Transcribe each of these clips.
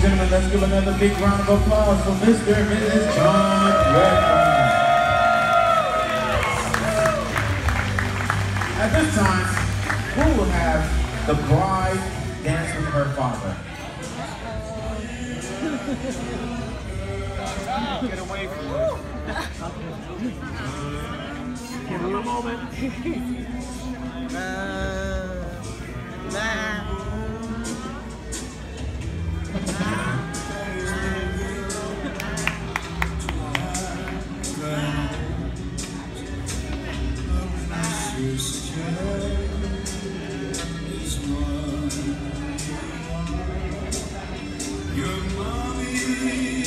Ladies and gentlemen, let's give another big round of applause for Mr. and Mrs. Jon Redmond. At this time, we will have the bride dance with her father. Get away from me. Give me a moment. Uh, Your mommy's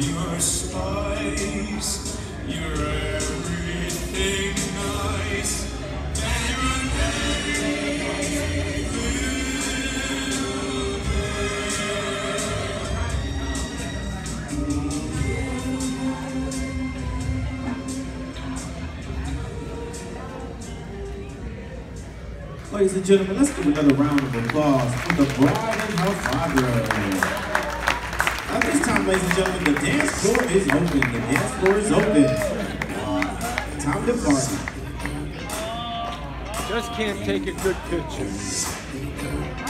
your spice, you're everything nice. Ladies and gentlemen, let's give another round of applause for the bride and her father. Ladies and gentlemen, the dance floor is open. The dance floor is open. Time to party. Just can't take a good picture.